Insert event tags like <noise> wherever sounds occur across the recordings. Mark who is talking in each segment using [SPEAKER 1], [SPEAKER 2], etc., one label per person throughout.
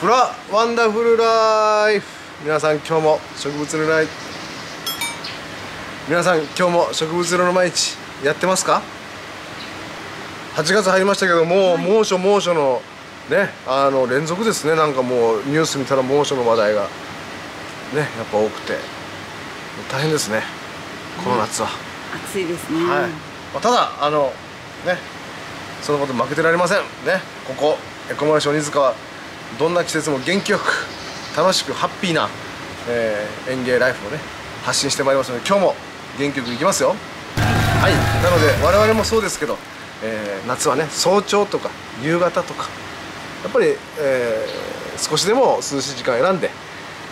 [SPEAKER 1] フラワンダフルライフ。皆さん今日も植物のライ皆さん今日も植物色の毎日やってますか？8月入りましたけどもう猛暑猛暑のねあの連続ですね。なんかもうニュース見たら猛暑の話題が。ねやっぱ多くて。大変ですね。この夏は、
[SPEAKER 2] 暑いですね、
[SPEAKER 1] はい、まあ、ただあのねそのこと負けてられません。ねここエコマルシ鬼塚はどんな季節も元気よく楽しくハッピーな、えー園芸ライフをね発信してまいりますので今日も元気よくいきますよ。はい。なので我々もそうですけど、えー夏はね早朝とか夕方とかやっぱり、えー少しでも涼しい時間を選んで、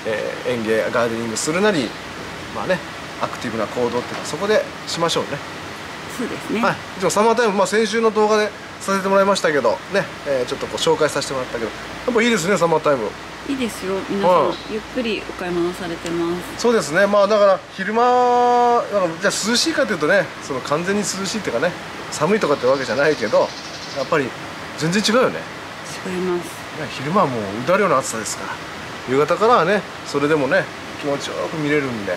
[SPEAKER 1] えー園芸ガーデニングするなりまあねアクティブな行動っていうのはそこでしましょうね。
[SPEAKER 2] そうですね、
[SPEAKER 1] はい、でもサマータイム、まあ、先週の動画でさせてもらいましたけどね、えーちょっとこう紹介させてもらったけどやっぱいいですねサマータイム。
[SPEAKER 2] いいですよ。皆さん、
[SPEAKER 1] はい。
[SPEAKER 2] ゆっくりお買い物されてます。
[SPEAKER 1] そうですね。まあだから昼間だからじゃあ涼しいかというとねその完全に涼しいっていうかね寒いとかってわけじゃないけどやっぱり全然違うよね。
[SPEAKER 2] 違います。
[SPEAKER 1] ね昼間はもううだるような暑さですから。夕方からはねそれでもね気持ちよく見れるんで。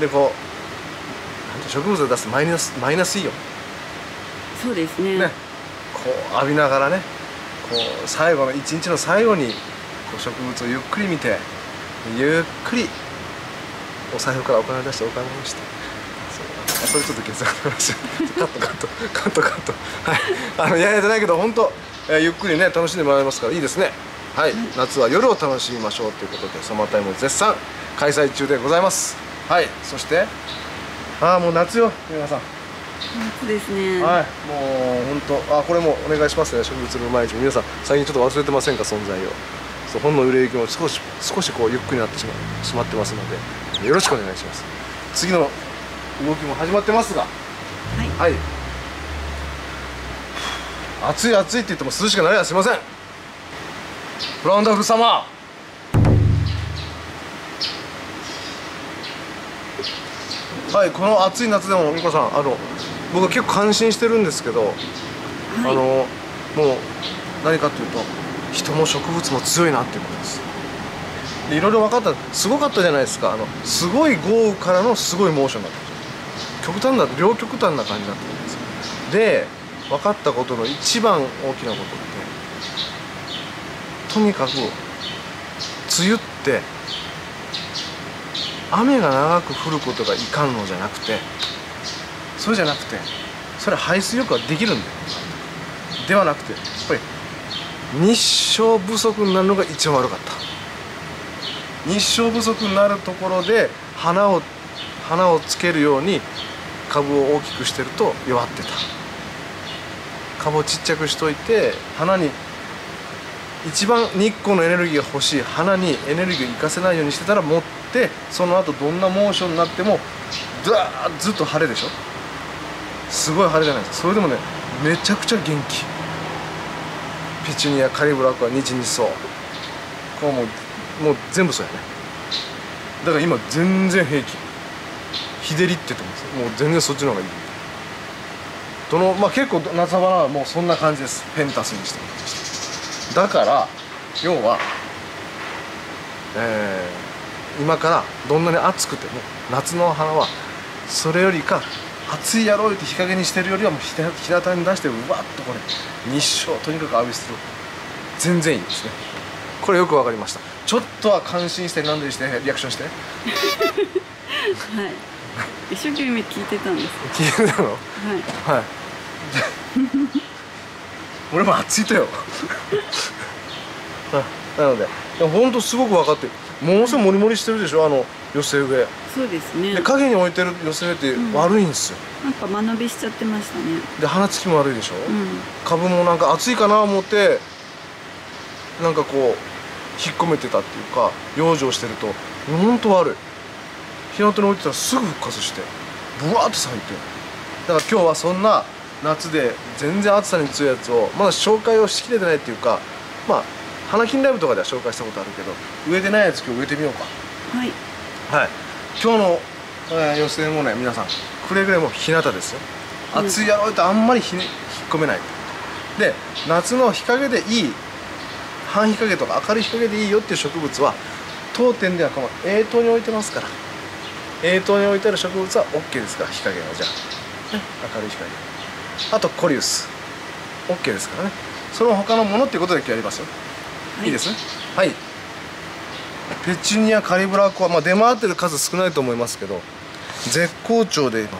[SPEAKER 1] でこうなんて植物で出すマイナスマイナスイオン。
[SPEAKER 2] そうですね。
[SPEAKER 1] ね、こう浴びながらねこう最後の一日の最後にこう植物をゆっくり見てゆっくりお財布からお金を出してお買い物して。それちょっと決断しましたカットカット。カットカット。はい。あのいやいやじゃないけど本当、えーゆっくりね楽しんでもらえますからいいですね。はい、夏は夜を楽しみましょう。ということでサマータイム絶賛開催中でございます。はい。そしてああもう夏よ皆さん
[SPEAKER 2] 夏ですね、
[SPEAKER 1] はい、もう本当、あ、これもお願いしますね、植物の毎日、皆さん、最近ちょっと忘れてませんか、存在を。そう、本の売れ行きも少し、少しこうゆっくりになってしましまってますので。よろしくお願いします。次の動きも始まってますが。
[SPEAKER 2] はい
[SPEAKER 1] はい。暑い暑いって言っても涼しくなりゃすいません。フランダフルサマー。はい、この暑い夏でも、みこさん、あの、僕は結構感心してるんですけど。
[SPEAKER 2] はい。
[SPEAKER 1] あのもう何かというと人も植物も強いなっていうことです。でいろいろ分かったすごかったじゃないですか。あのすごい豪雨からのすごいモーションだった。極端な両極端な感じになってるんですよ。で分かったことの一番大きなことってとにかく梅雨って雨が長く降ることがいかんのじゃなくてそれじゃなくてそれ排水力はできるんだよ。ではなくてやっぱり日照不足になるのが一番悪かった。日照不足になるところで花を花をつけるように株を大きくしてると弱ってた。株をちっちゃくしといて花に一番日光のエネルギーが欲しい花にエネルギーを生かせないようにしてたら持ってその後どんなモーションになってもずっと晴れでしょ。すごい晴れじゃないですか。それでもねめちゃくちゃ元気。ピチュニアカリブラコア日日草こうもうもう全部そうやね。だから今全然平気。日照りって言ってます。もう全然そっちの方がいい。どのまあ結構夏花はもうそんな感じです。ペンタスにしても。だから要はえー今からどんなに暑くても夏の花はそれよりか暑いやろうって日陰にしてるよりはもう日向に出してうわっとこれ。日照。とにかく浴びせる全然いいですね。これよくわかりました。ちょっとは感心して何でしてリアクションして。
[SPEAKER 2] はい。一生懸命聞いてたんです
[SPEAKER 1] 聞いてたの？
[SPEAKER 2] はい。
[SPEAKER 1] はい。俺も暑いとよ。あなのでいやほんとすごく分かってるものすごいモリモリしてるでしょ？あの寄せ植え
[SPEAKER 2] そうですね。
[SPEAKER 1] で影に置いてる寄せ植えって悪いんですよ、
[SPEAKER 2] なんか間延びしちゃってましたね。
[SPEAKER 1] で花つきも悪いでしょ、
[SPEAKER 2] うん。
[SPEAKER 1] 株もなんか暑いかな思ってなんかこう引っ込めてたっていうか養生してるとほんと悪い。日向に置いてたらすぐ復活してブワーって咲いて。だから今日はそんな夏で全然暑さに強いやつをまだ紹介をしきれてないっていうかまあ花金ライブとかでは紹介したことあるけど植えてないやつ今日植えてみようか。
[SPEAKER 2] はい。
[SPEAKER 1] はい今日の、えー、寄せもね皆さんくれぐれも日向ですよ。
[SPEAKER 2] うん。
[SPEAKER 1] 暑いやろうとあんまりひ、ね、引っ込めない。で夏の日陰でいい半日陰とか明るい日陰でいいよっていう植物は当店ではこの A 棟に置いてますから。A 棟に置いてある植物は OK ですから日陰はじゃあ、ね、明るい日陰。あとコリウス。OK ですからね。その他のものっていうことで今日やりますよ、い、いですね。はいペチュニアカリブラコは、まあ、出回ってる数少ないと思いますけど絶好調で今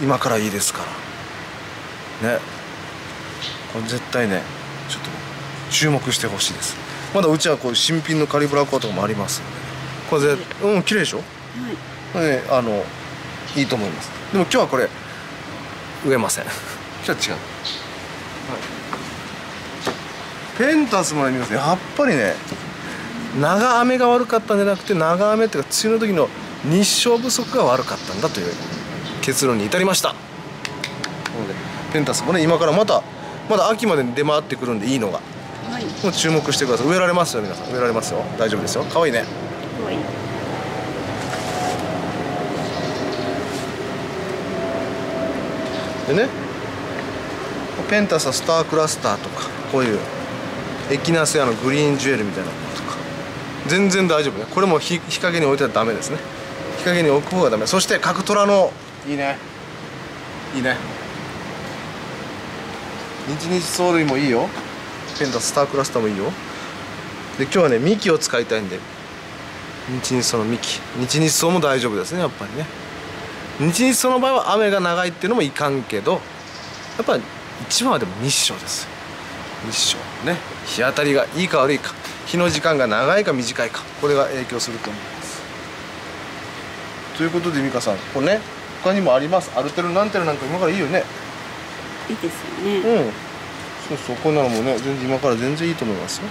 [SPEAKER 1] 今からいいですから。ね。これ絶対ねちょっと注目してほしいです。まだうちはこういう新品のカリブラコアとかもありますので、これぜうん綺麗でしょ？
[SPEAKER 2] はい。
[SPEAKER 1] これねあのいいと思います。でも今日はこれ植えません。今日は違う、ペンタスもね皆さんやっぱりね長雨が悪かったんじゃなくて長雨っていうか梅雨の時の日照不足が悪かったんだという結論に至りました。なのでペンタスもね今からまたまだ秋までに出回ってくるんでいいのが
[SPEAKER 2] はい。
[SPEAKER 1] もう注目してください。植えられますよ皆さん。植えられますよ。大丈夫ですよ。可愛いね。
[SPEAKER 2] はい。
[SPEAKER 1] でねペンタスはスタークラスターとかこういうエキナセアのグリーンジュエルみたいな全然大丈夫ね。これも日日陰に置いてはダメですね。日陰に置く方がダメ。そして角虎のいいね。いいね。日々走塁もいいよ。ペンタスタークラスターもいいよ。で今日はね幹を使いたいんで。日日草の幹日日草も大丈夫ですねやっぱりね。日日草の場合は雨が長いっていうのもいかんけどやっぱり一番はでも日照です。日照ね。日当たりがいいか悪いか日の時間が長いか短いかこれが影響すると思います。ということで美香さんこれね他にもあります。アルテルナンテルなんか今からいいよね。
[SPEAKER 2] いいです
[SPEAKER 1] う
[SPEAKER 2] よね。
[SPEAKER 1] ん。そうそうこんなのもね全然今から全然いいと思いますよ。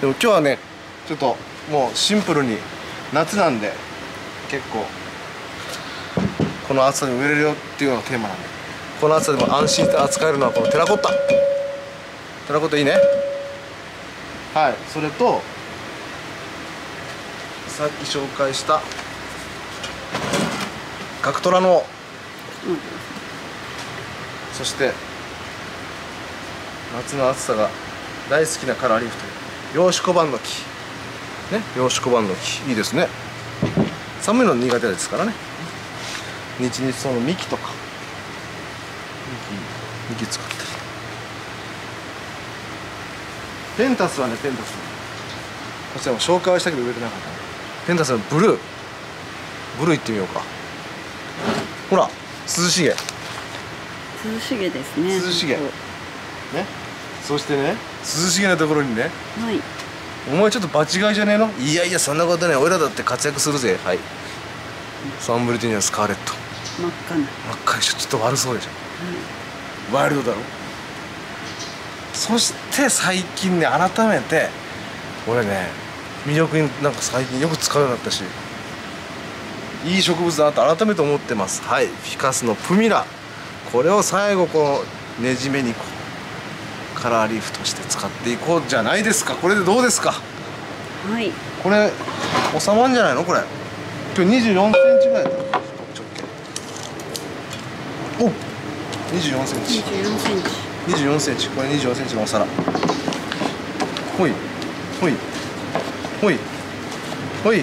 [SPEAKER 1] でも今日はねちょっともうシンプルに夏なんで結構この暑さに植えれるよっていうのがテーマなんで。この暑さでも安心して扱えるのはこのテラコッタ。テラコッタいいねはい。それとさっき紹介したガクトラの
[SPEAKER 2] うん。
[SPEAKER 1] そして夏の暑さが大好きなカラーリーフという洋酒小判の木。ね洋酒小判の木。いいですね。寒いの苦手ですからね。日々その幹とか。幹幹使ったりペンタスはねペンタス。こちらも紹介はしたけど植えてなかった。ねペンタスのブルー。ブルーいってみようか。ほら涼しげ。
[SPEAKER 2] 涼しげですね。
[SPEAKER 1] 涼しげ。
[SPEAKER 2] そう
[SPEAKER 1] ね。そしてね涼しげなところにね。
[SPEAKER 2] はい。
[SPEAKER 1] お前ちょっと場違いじゃねえの？いやいやそんなことね俺らだって活躍するぜ。はい。サンブリティニアスカーレット。
[SPEAKER 2] 真っ赤な、は
[SPEAKER 1] 真っ赤でしょ。ちょっと悪そうでしょ。ワイルドだろ？そして最近ね改めて俺ね魅力になんか最近よく使うようになったしいい植物だなと改めて思ってます。はい。フィカスのプミラ。これを最後このねじめにこうカラーリーフとして使っていこうじゃないですか。これでどうですか？
[SPEAKER 2] い、はい、
[SPEAKER 1] これ収まんじゃないの？これ。今日24センチぐらいだった。直径お24センチ。
[SPEAKER 2] 24センチ
[SPEAKER 1] 24センチこれ24センチのお皿。ほいほいほいほい。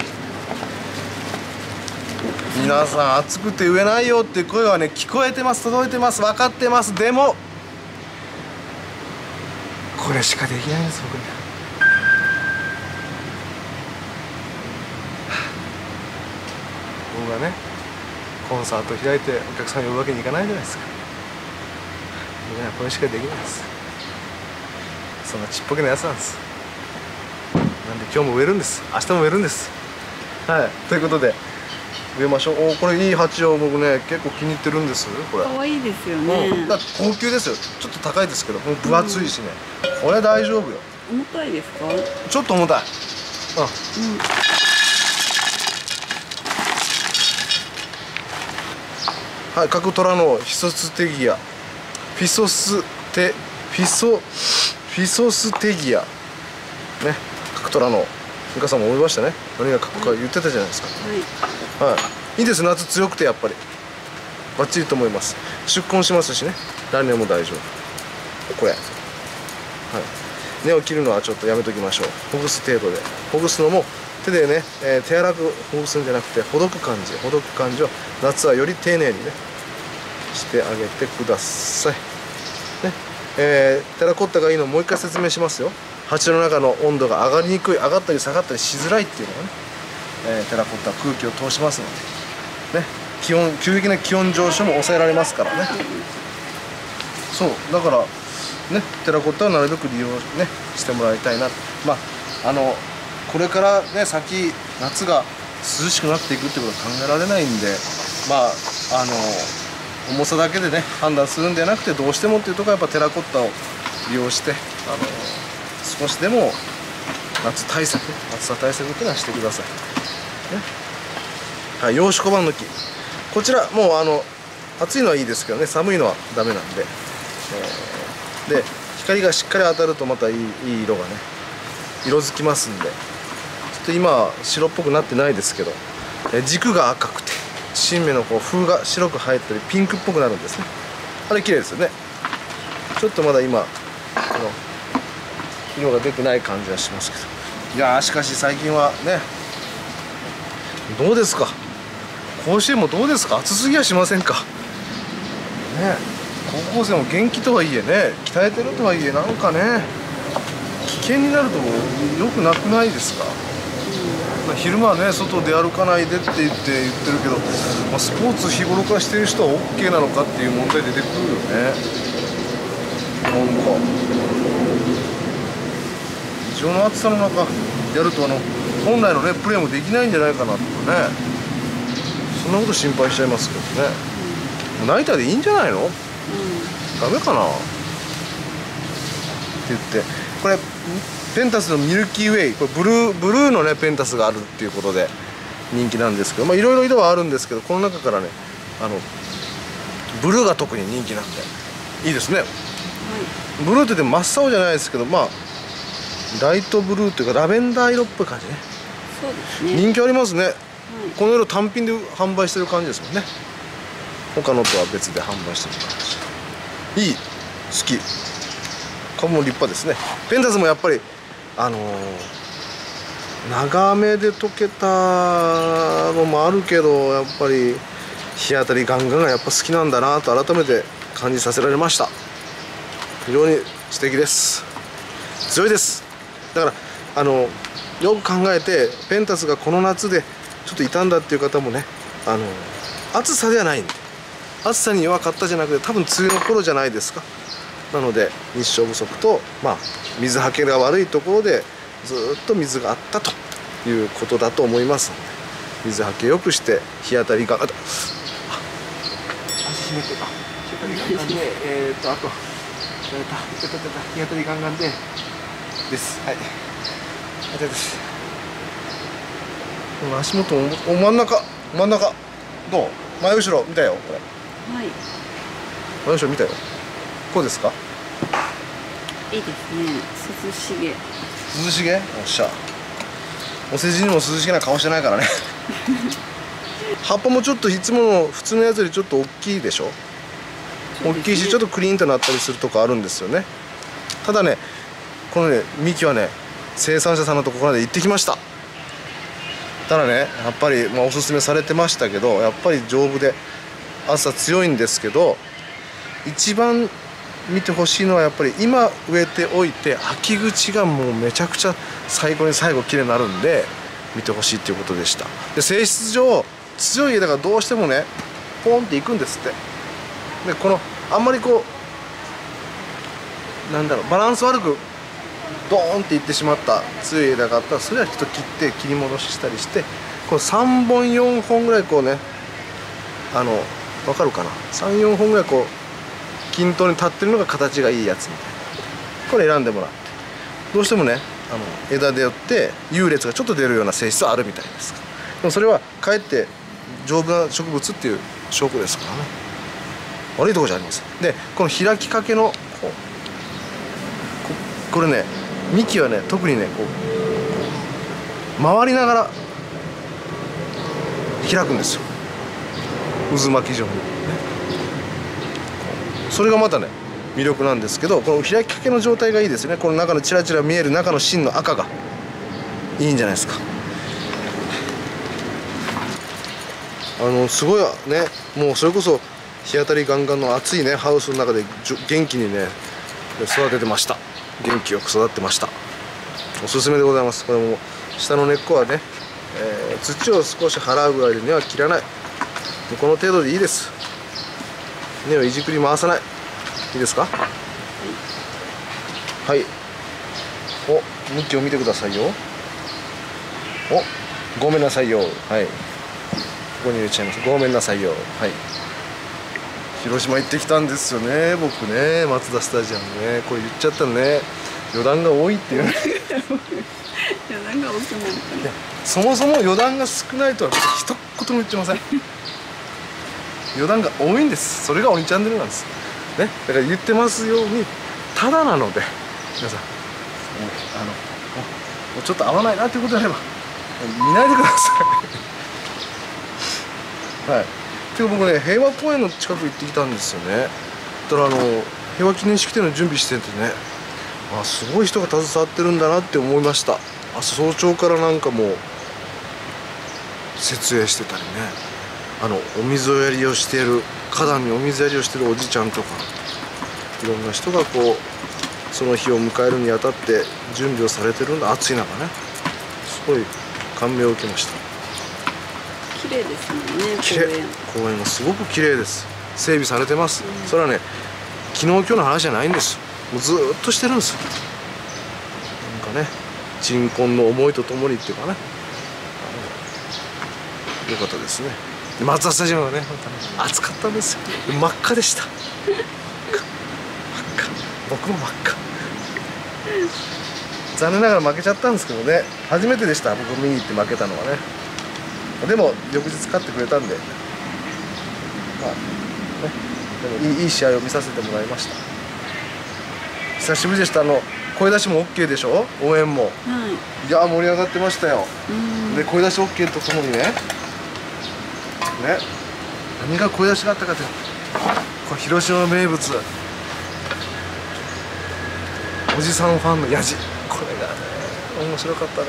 [SPEAKER 1] 皆さん暑くて植えないよって声はね聞こえてます届いてます分かってます。でもこれしかできないんです僕には。僕がねコンサート開いてお客さん呼ぶわけにいかないじゃないですか。僕にはこれしかできないです。そんなちっぽけなやつなんです。なんで今日も植えるんです。明日も植えるんです。はい。ということで植えましょう。おこれいい鉢を僕ね結構気に入ってるんです。これ。
[SPEAKER 2] 可愛いですよね、
[SPEAKER 1] うん、だ高級ですよ。ちょっと高いですけどもう分厚いしね、これ大丈夫よ。
[SPEAKER 2] 重たいですか、うん、
[SPEAKER 1] ちょっと重たい。はい角虎のヒソステギアフィソステフィソフィソステギア。ね角虎の美香さんも思いましたね。何が角か言ってたじゃないですか。
[SPEAKER 2] はい。
[SPEAKER 1] はい。いいです夏強くてやっぱり。バッチリと思います。出根しますしね。来年も大丈夫。これはい。根を切るのはちょっとやめときましょう。ほぐす程度で。ほぐすのも手でね、えー手荒くほぐすんじゃなくてほどく感じ。ほどく感じを夏はより丁寧にねしてあげてください。ねえーテラコッタがいいのをもう一回説明しますよ。鉢の中の温度が上がりにくい上がったり下がったりしづらいっていうのがね、えーテラコッタは空気を通しますので。ね。気温急激な気温上昇も抑えられますからね。そう。だからねテラコッタはなるべく利用ねしてもらいたいな。まああのこれからね先夏が涼しくなっていくってことは考えられないんでまああの重さだけでね判断するんではなくてどうしてもっていうところはやっぱテラコッタを利用してあの少しでも夏対策暑さ対策っていうのはしてください、ね。はい、洋子板の木こちらもうあの暑いのはいいですけどね寒いのはダメなんで、えーで光がしっかり当たるとまたいいいい色がね色づきますんで。ちょっと今白っぽくなってないですけどえ軸が赤くて。新芽のこう風が白く入ったりピンクっぽくなるんですね。あれ綺麗ですよね。ちょっとまだ今この色が出てない感じはしますけど。いやーしかし最近はねどうですか？甲子園もどうですか？暑すぎやしませんか？ね高校生も元気とはいえね鍛えてるとはいえなんかね危険になるとよくなくないですか、昼間はね外で歩かないでって言って言ってるけど、まあ、スポーツ日頃からしてる人は OK なのかっていう問題出てくるよね。なんか。異常な暑さの中やるとあの本来のねプレーもできないんじゃないかなとかね。そんなこと心配しちゃいますけどね、ナイターでいいんじゃないの？ダメかな？って言って。これペンタスのミルキーウェイ。これブルーブルーのねペンタスがあるっていうことで人気なんですけどまあいろいろ色はあるんですけどこの中からねあのブルーが特に人気なんでいいですね。ブルーって言っても真っ青じゃないですけどまあライトブルーというかラベンダー色っぽい感じね。
[SPEAKER 2] そうですね。
[SPEAKER 1] 人気ありますね。
[SPEAKER 2] はい。
[SPEAKER 1] この色単品で販売してる感じですもんね。他のとは別で販売してる感じ。いい。好き。株も立派ですね。ペンタスもやっぱりあのー長めで溶けたのもあるけどやっぱり日当たりガンガンがやっぱ好きなんだなと改めて感じさせられました。非常に素敵です。強いです。だからあのよく考えてペンタスがこの夏でちょっと傷んだっていう方もねあの暑さではない。んで暑さに弱かったじゃなくて多分梅雨の頃じゃないですか。なので日照不足と、まあ、水はけが悪いところでずーっと水があったということだと思いますので水はけよくして日当たりがああ足締めてあ日当たりガンガンでえー、っとあと日当たりガンガンで。です。はい。あれです。この足元もお真ん中。真ん中。どう？前後ろ。見たよこれ。
[SPEAKER 2] はい。
[SPEAKER 1] 前後ろ見たよこうですか？
[SPEAKER 2] いいですね。涼しげ。
[SPEAKER 1] 涼しげ？おっしゃ。お世辞にも涼しげな顔してないからね。<laughs> 葉っぱもちょっといつもの普通のやつよりちょっと大きいでしょ？大きいしちょっとクリーンとなったりするとこあるんですよね。ただねこのね幹はね生産者さんのところまで行ってきました。ただねやっぱり、まあ、おすすめされてましたけどやっぱり丈夫で暑さ強いんですけど一番見てほしいのはやっぱり今植えておいて秋口がもうめちゃくちゃ最後に最後綺麗になるんで見てほしいっていうことでした。で性質上強い枝がどうしてもねポンっていくんですって。でこのあんまりこうなんだろうバランス悪くドーンっていってしまった強い枝があったらそれはちょっと切って切り戻ししたりしてこの3本4本ぐらいこうねあの分かるかな？34本ぐらいこう均等に立ってるのが形がいいやつみたいな。これ選んでもらって。どうしてもねあの枝でよって優劣がちょっと出るような性質はあるみたいですでもそれはかえって丈夫な植物っていう証拠ですからね。悪いとこじゃありません。でこの開きかけのここれね幹はね特にねこう回りながら開くんですよ。渦巻き状に、それがまたね魅力なんですけどこの開きかけの状態がいいですね。この中のチラチラ見える中の芯の赤が。いいんじゃないですか。あのすごいねもうそれこそ日当たりガンガンの暑いねハウスの中で元気にね育ててました。元気よく育ってました。おすすめでございます。これも下の根っこはね、えー土を少し払うぐらいで根は切らない。この程度でいいです。根をいじくり回さない。いいですか？はい。お向きを見てくださいよ。おごめんなさいよ。はい。ここに入れちゃいます。ごめんなさいよ。はい。広島行ってきたんですよね。僕ね。マツダスタジアムね。これ言っちゃったらね。余談が多いっていうね。
[SPEAKER 2] いやなんか多くなるか
[SPEAKER 1] いやそもそも余談が少ないとは一言も言ってません余談が多いんです。それが鬼チャンネルなんです。ね。だから言ってますようにただなので皆さんもうあのもうちょっと合わないなということであれば見ないでください。<laughs> はい。ていうか僕ね平和公園の近く行ってきたんですよね。だからあの平和記念式典の準備しててねあすごい人が携わってるんだなって思いました。あ早朝からなんかもう設営してたりね。あのお水やりをしている花壇にお水やりをしてるおじちゃんとかいろんな人がこうその日を迎えるにあたって準備をされてるんだ。暑い中ね。すごい感銘を受けました。
[SPEAKER 2] 綺麗ですもんね公園。
[SPEAKER 1] 公園がすごく綺麗です。整備されてます、それはね昨日今日の話じゃないんです。もうずーっとしてるんです。なんかね鎮魂の思いとともにっていうかね。よかったですね。で松田スタジアムはね本当に暑かったんですよ。真っ赤でした。真っ赤。僕も真っ赤。残念ながら負けちゃったんですけどね。初めてでした。僕見に行って負けたのはね。でも翌日勝ってくれたんで。まあね。でもいいいい試合を見させてもらいました。久しぶりでした。あの声出しも OK でしょ？応援も。
[SPEAKER 2] はい。
[SPEAKER 1] いや盛り上がってましたよ。
[SPEAKER 2] うん。
[SPEAKER 1] で声出し OK とともにねね。何が声出しがあったかというこれ広島名物。おじさんファンのやじ。これがね面白かったね。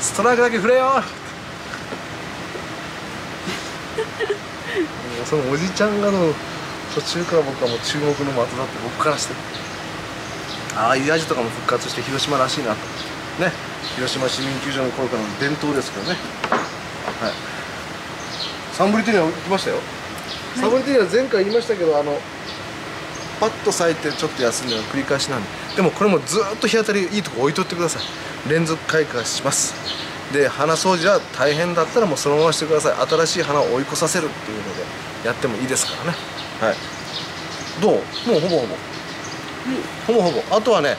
[SPEAKER 1] ストライクだけ振れよ。<laughs> そのおじちゃんがの途中から僕はもう注目の的だって僕からして。ああいうヤジとかも復活して広島らしいなと。ね広島市民球場の頃からの伝統ですけどね。はい。サンブリテリア行きましたよ、サンブリテリア前回言いましたけどあのパッと咲いてちょっと休んでの繰り返しなんで。でもこれもずーっと日当たりいいとこ置いとってください。連続開花します。で花掃除は大変だったらもうそのまましてください。新しい花を追い越させるっていうのでやってもいいですからね。はい。どう？もうほぼほぼ。ほぼほぼ。あとはね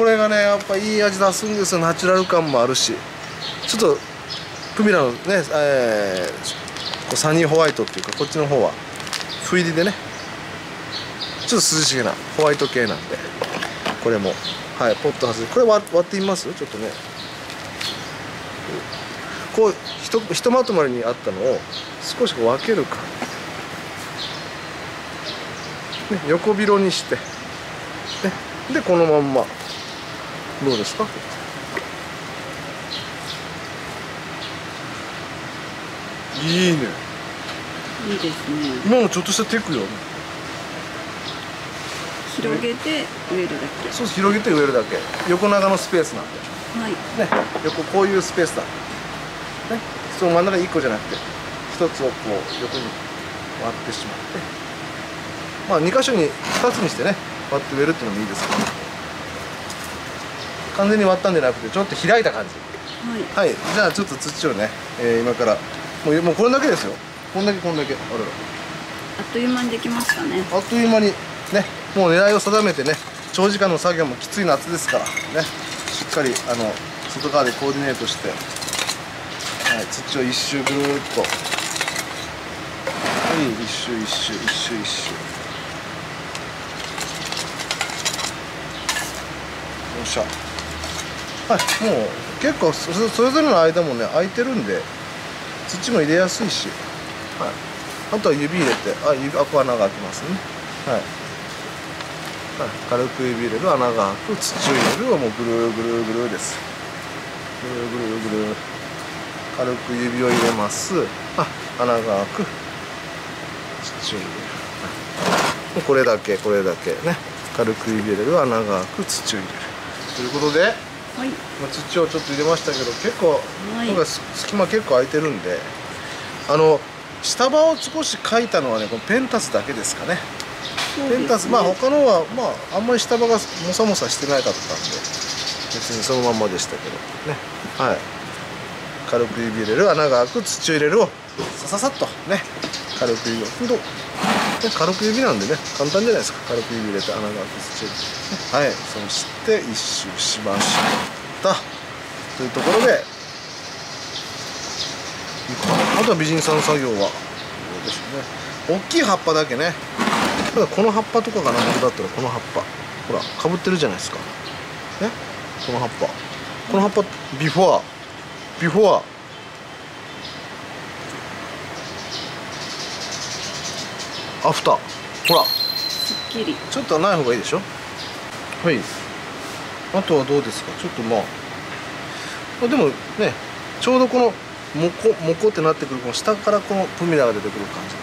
[SPEAKER 1] これがねやっぱいい味出すんですよ。ナチュラル感もあるし。ちょっとプミラのね、えーサニーホワイトっていうかこっちの方は不入りでね。ちょっと涼しげなホワイト系なんで。これも。はいポット外れこれ割割ってみます？ちょっとね。こうひとひとまとまりにあったのを少しこう分けるか、ね、横広にして、ね、でこのまんま。どうですか？いいね。
[SPEAKER 2] いいですね。
[SPEAKER 1] 今のちょっとしたテクよ。
[SPEAKER 2] 広げて植えるだけ。
[SPEAKER 1] そう広げて植えるだけ。横長のスペースなんで。
[SPEAKER 2] はい。
[SPEAKER 1] ね。横こういうスペースだ。ね。その真ん中に1個じゃなくて1つをこう横に割ってしまって。まあ2箇所に2つにしてね割って植えるっていうのもいいですけど完全に割ったんじゃなくてちょっと開いた感じ。
[SPEAKER 2] はい。
[SPEAKER 1] はい。じゃあちょっと土をね、えー今から。もうもうこれだけですよ。こんだけこんだけ。あらら。
[SPEAKER 2] あっという間にできましたね。
[SPEAKER 1] あっという間にねもう狙いを定めてね長時間の作業もきつい夏ですからね。しっかりあの外側でコーディネートして、はい、土を一周ぐるーっと。はい。一周一周一周一周。よっしゃはいもう結構それぞれの間もね空いてるんで土も入れやすいし、はい、あとは指入れてあ指あここ穴が開きますね。はい、はい、軽く指入れる穴が開く土を入れるをもうぐるぐるぐるです。ぐるぐるぐる。軽く指を入れます。あ穴が開く。土を入れる、はい、もうこれだけこれだけね。軽く指入れる穴が開く土を入れる。ということで
[SPEAKER 2] はい。
[SPEAKER 1] まあ土をちょっと入れましたけど結構、
[SPEAKER 2] はい。
[SPEAKER 1] 今回す隙間結構空いてるんで。あの下場を少し書いたのはねこのペンタスだけですかね。
[SPEAKER 2] ね
[SPEAKER 1] ペンタスまあ他のはまああんまり下場がもさもさしてなかったんで。別にそのまんまでしたけどね。はい。軽く指入れる穴が開く土を入れるをさささっとね。軽く指をほんとね軽く指なんでね。簡単じゃないですか。軽く指入れて穴が開く土を入れて、ね、はい。そして一周しました。というところであとは美人さんの作業はどうでしょうね。大きい葉っぱだけね。ただこの葉っぱとかがな。僕だったらこの葉っぱ。ほらかぶってるじゃないですか。ね。この葉っぱ。この葉っぱビフォービフォーアフター。ほら。
[SPEAKER 2] すっきり。
[SPEAKER 1] ちょっとない方がいいでしょ？はい。あとはどうですか？ちょっとまあ。まあでもねちょうどこのモコモコってなってくるこの下からこのプミラが出てくる感じな。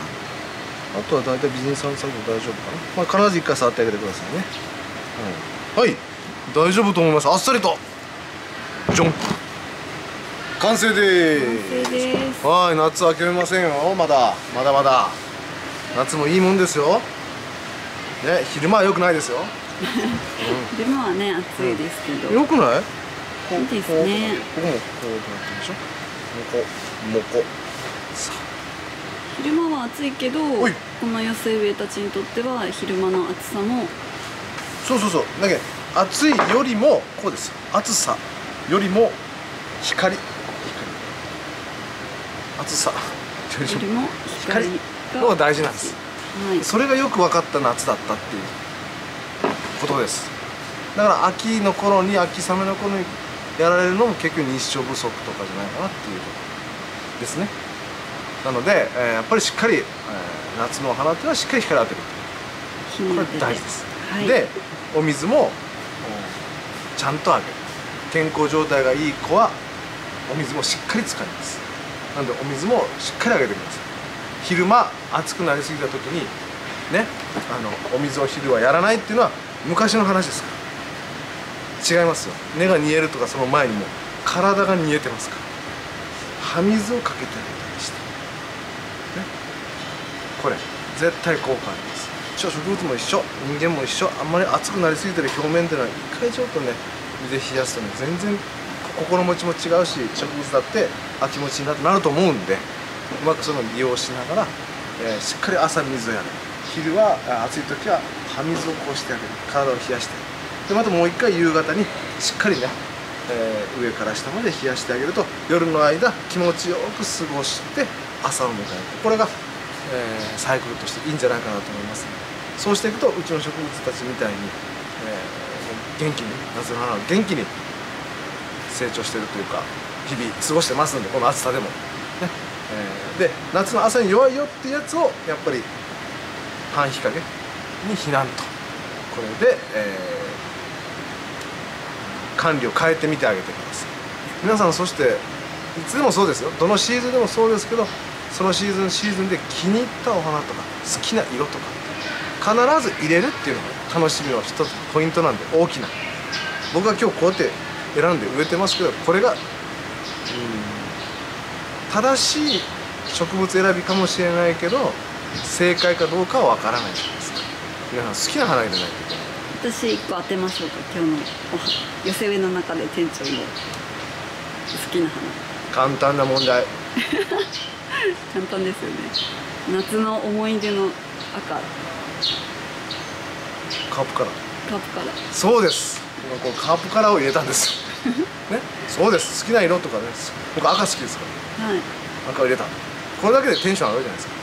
[SPEAKER 1] あとは大体美人さん作業大丈夫かな。まあ必ず一回触ってあげてくださいね、はい、はい、大丈夫と思います。あっさりと。ジョン。完成で
[SPEAKER 2] す。
[SPEAKER 1] はい。夏は諦めませんよ。まだまだまだ夏もいいもんですよ。ね昼間は良くないですよ。<laughs>
[SPEAKER 2] 昼間はね暑いですけど、
[SPEAKER 1] 良くない？
[SPEAKER 2] いいですね。
[SPEAKER 1] ここもこうなってるでしょ？もこもこ。さ
[SPEAKER 2] 昼間は暑いけどこの寄せ植えたちにとっては昼間の暑さも。
[SPEAKER 1] そうそうそう。だけど暑いよりもこうです。暑さよりも光。光。暑さよりも
[SPEAKER 2] 光。が
[SPEAKER 1] のが大事なんです。
[SPEAKER 2] はい。
[SPEAKER 1] それがよく分かった夏だったっていうことです。だから秋の頃に秋雨の頃にやられるのも結局日照不足とかじゃないかなっていうことですね。なので、えーやっぱりしっかり、えー夏のお花っていうのはしっかり光を当てるこれ大事です、
[SPEAKER 2] はい、
[SPEAKER 1] でお水もおちゃんとあげる。健康状態がいい子はお水もしっかり使います。なのでお水もしっかりあげてください昼間暑くなりすぎた時にねあのお水を昼はやらないっていうのは昔の話ですから。違いますよ。根が煮えるとかその前にも体が煮えてますから。葉水をかけてあげたりして。ね。これ絶対効果あります。植物も一緒人間も一緒あんまり熱くなりすぎてる表面っていうのは一回ちょっとね水で冷やすとね全然心持ちも違うし植物だって秋持ちになってなると思うんで。うまくその利用しながら、えーしっかり朝水をやる。昼は暑い時は葉水をこうしてあげる。体を冷やして。でまたもう一回夕方にしっかりね、えー上から下まで冷やしてあげると夜の間気持ちよく過ごして朝を迎えるこれが、えーサイクルとしていいんじゃないかなと思いますそうしていくとうちの植物たちみたいに、えー元気に夏の花を元気に成長してるというか日々過ごしてますんでこの暑さでも、ね。えで夏の朝に弱いよっていうやつをやっぱり半日陰に避難と。これで、えー管理を変えてみてあげてください。皆さんそしていつでもそうですよ。どのシーズンでもそうですけどそのシーズンシーズンで気に入ったお花とか好きな色とか必ず入れるっていうのが楽しみの一つポイントなんで大きな。僕は今日こうやって選んで植えてますけどこれがうん正しい植物選びかもしれないけど正解かどうかは分からないじゃないですか皆さん好きな花入れないといけない。
[SPEAKER 2] 私一個当てましょうか今日の寄せ植えの中で店長の好きな花。
[SPEAKER 1] 簡単な問題。<laughs>
[SPEAKER 2] 簡単ですよね。夏の思い出の赤。
[SPEAKER 1] カープカラー
[SPEAKER 2] カープカラー
[SPEAKER 1] そうです。今こうカープカラーを入れたんですよ <laughs> ね。そうです。好きな色とかね。僕赤好きですから
[SPEAKER 2] はい。
[SPEAKER 1] 赤を入れた。これだけでテンション上がるじゃないですか。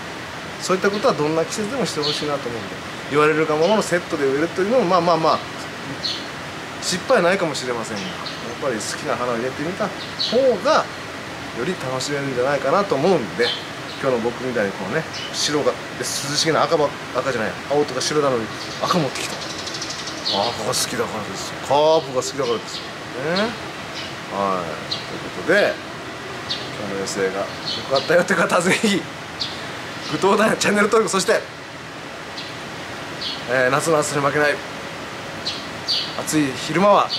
[SPEAKER 1] そういったことはどんな季節でもしてほしいなと思うんで。言われるがままのセットで植えるというのもまあまあまあ失敗はないかもしれませんがやっぱり好きな花を入れてみた方がより楽しめるんじゃないかなと思うんで今日の僕みたいにこうね白がで涼しげな赤ば赤じゃない青とか白なのに赤持ってきた。赤が好きだからです。よカープが好きだからです。よねはい。ということで今日の予定が良かったよって方はぜひグトーダチャンネル登録そして、えー夏の暑さに負けない暑い昼間はね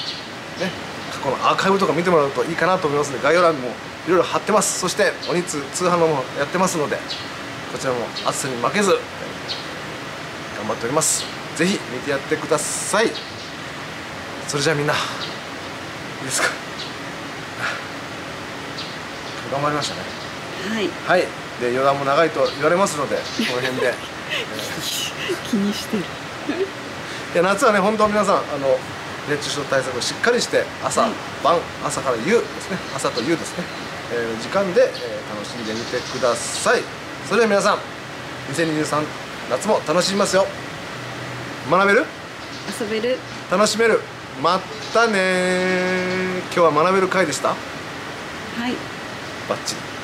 [SPEAKER 1] 過去のアーカイブとか見てもらうといいかなと思いますので概要欄にもいろいろ貼ってます。そしてお日通販のもやってますのでこちらも暑さに負けず頑張っております。ぜひ見てやってください。それじゃあみんないいですか？頑張りましたね。
[SPEAKER 2] はい。
[SPEAKER 1] はい。で余談も長いと言われますので <laughs> この辺で。
[SPEAKER 2] 気にしてる。
[SPEAKER 1] いや夏はね本当皆さんあの熱中症対策をしっかりして朝、
[SPEAKER 2] はい。
[SPEAKER 1] 晩朝から夕ですね。朝と夕ですね、えー時間で、えー楽しんでみてください。それでは皆さん2023夏も楽しみますよ。学べる？
[SPEAKER 2] 遊べる。
[SPEAKER 1] 楽しめる。またねー。今日は学べる回でした？
[SPEAKER 2] はい
[SPEAKER 1] バッチリ。